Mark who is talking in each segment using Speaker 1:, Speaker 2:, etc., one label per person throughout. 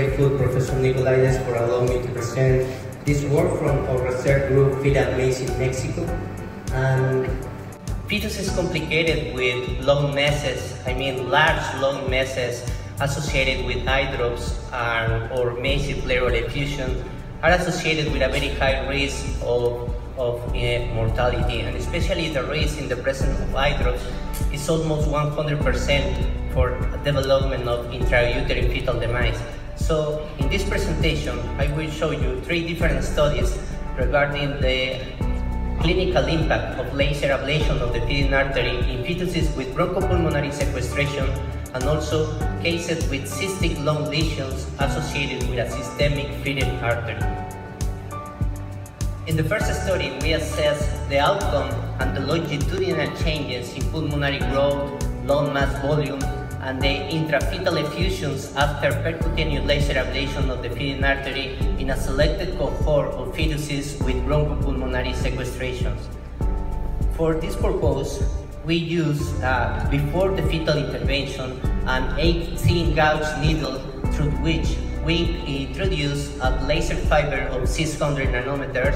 Speaker 1: grateful Professor Nicolaides for allowing me to present this work from our research group FIDA MACE in Mexico. And fetus is complicated with lung masses, I mean large lung masses associated with hydrops and, or massive pleural effusion are associated with a very high risk of, of uh, mortality and especially the risk in the presence of hydrops is almost 100% for development of intrauterine fetal demise. So in this presentation, I will show you three different studies regarding the clinical impact of laser ablation of the feeding artery in fetuses with bronchopulmonary sequestration and also cases with cystic lung lesions associated with a systemic feeding artery. In the first study, we assessed the outcome and the longitudinal changes in pulmonary growth, lung mass volume, and the intrafetal effusions after percutaneous laser ablation of the feeding artery in a selected cohort of fetuses with bronchopulmonary sequestrations. For this purpose, we use, uh, before the fetal intervention, an 18 gauge needle through which we introduce a laser fiber of 600 nanometers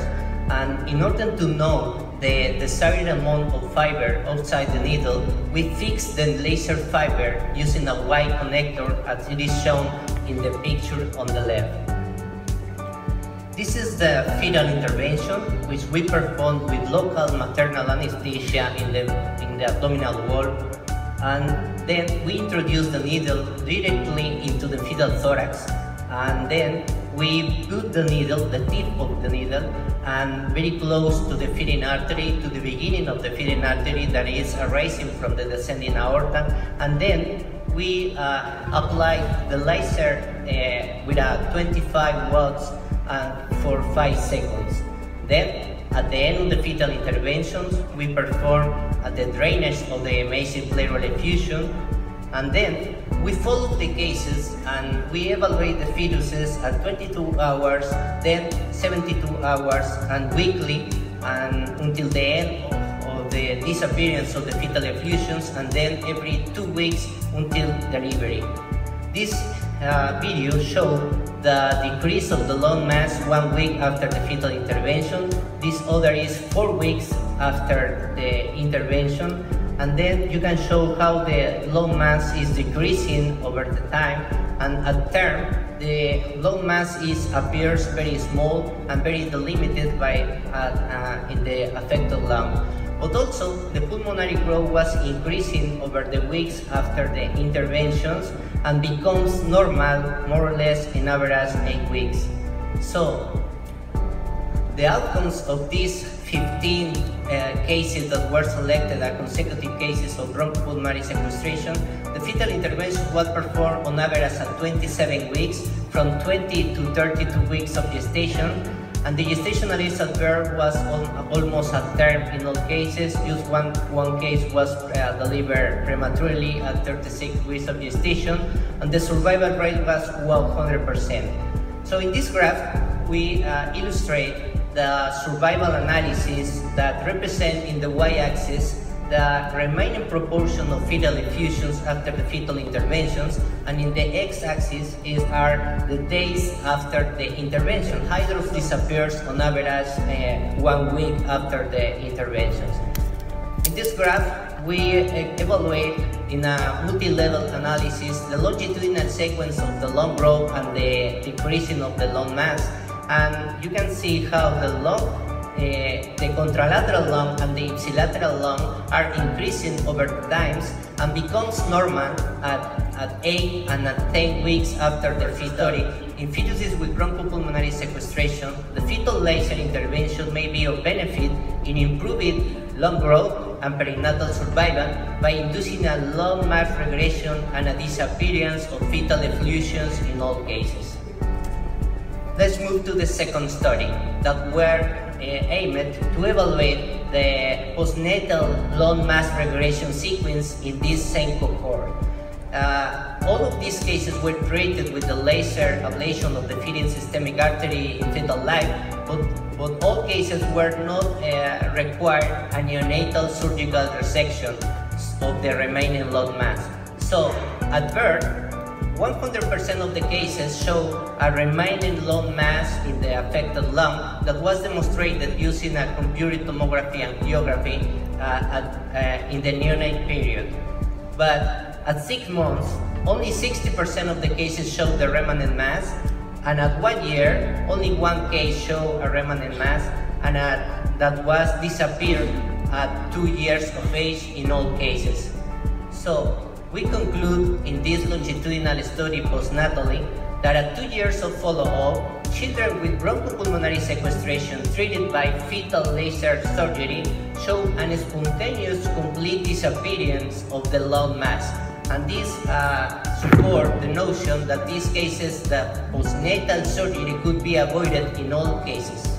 Speaker 1: and in order to know the desired amount of fiber outside the needle, we fix the laser fiber using a Y connector as it is shown in the picture on the left. This is the fetal intervention which we performed with local maternal anesthesia in the, in the abdominal wall. And then we introduce the needle directly into the fetal thorax. And then we put the needle, the tip of the needle, and very close to the feeding artery, to the beginning of the feeding artery that is arising from the descending aorta, and then we uh, apply the laser uh, with a 25 watts and for 5 seconds. Then, at the end of the fetal interventions, we perform uh, the drainage of the MACE pleural effusion, and then we follow the cases and we evaluate the fetuses at 22 hours, then 72 hours, and weekly, and until the end of, of the disappearance of the fetal effusions, and then every two weeks until delivery. This uh, video shows the decrease of the lung mass one week after the fetal intervention. This other is four weeks after the intervention and then you can show how the lung mass is decreasing over the time. And at term the lung mass is appears very small and very delimited by uh, uh, in the affected lung. But also the pulmonary growth was increasing over the weeks after the interventions and becomes normal more or less in average 8 weeks. So the outcomes of these 15 uh, cases that were selected are consecutive cases of bronchopulmonary sequestration. The fetal intervention was performed on average at 27 weeks, from 20 to 32 weeks of gestation, and the gestational age at birth was almost at term in all cases. Just one, one case was uh, delivered prematurely at 36 weeks of gestation, and the survival rate was 100%. So in this graph, we uh, illustrate the survival analysis that represent in the y-axis the remaining proportion of fetal effusions after the fetal interventions and in the x-axis is are the days after the intervention. Hydrops disappears on average uh, one week after the interventions. In this graph, we uh, evaluate in a multi-level analysis the longitudinal sequence of the lung growth and the decreasing of the lung mass and you can see how the uh, the contralateral lung and the ipsilateral lung are increasing over times and becomes normal at, at 8 and at 10 weeks after the fetal. In fetuses with bronchopulmonary sequestration, the fetal laser intervention may be of benefit in improving lung growth and perinatal survival by inducing a lung mass regression and a disappearance of fetal effusions in all cases. Let's move to the second study that were uh, aimed to evaluate the postnatal lung mass regression sequence in this same cohort. Uh, all of these cases were treated with the laser ablation of the feeding systemic artery in fetal life, but, but all cases were not uh, required a neonatal surgical resection of the remaining lung mass. So, at birth, 100% of the cases show a remaining lung mass in the affected lung that was demonstrated using a computed tomography angiography uh, at, uh, in the neonate period. But at six months, only 60% of the cases showed the remnant mass, and at one year, only one case showed a remnant mass, and at, that was disappeared at two years of age in all cases. So, we conclude in this longitudinal study postnatally that at two years of follow-up, children with bronchopulmonary sequestration treated by fetal laser surgery show an spontaneous complete disappearance of the lung mass. And this uh, support the notion that these cases that postnatal surgery could be avoided in all cases.